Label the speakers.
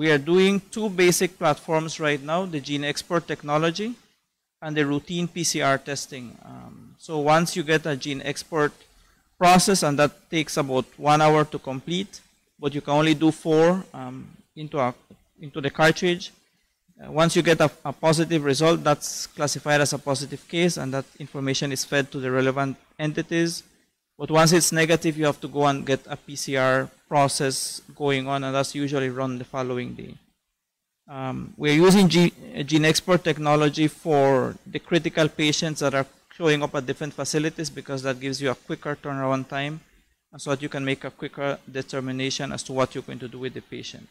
Speaker 1: we are doing two basic platforms right now, the GeneXpert technology and the routine PCR testing. Um, so once you get a GeneXpert process, and that takes about one hour to complete, but you can only do four um, into, a, into the cartridge. Uh, once you get a, a, positive result, that's classified as a positive case, and that information is fed to the relevant entities. But once it's negative, you have to go and get a PCR process going on, and that's usually run the following day. Um, we're using G GeneXpert technology for the critical patients that are showing up at different facilities because that gives you a quicker turnaround time so that you can make a quicker determination as to what you're going to do with the patient.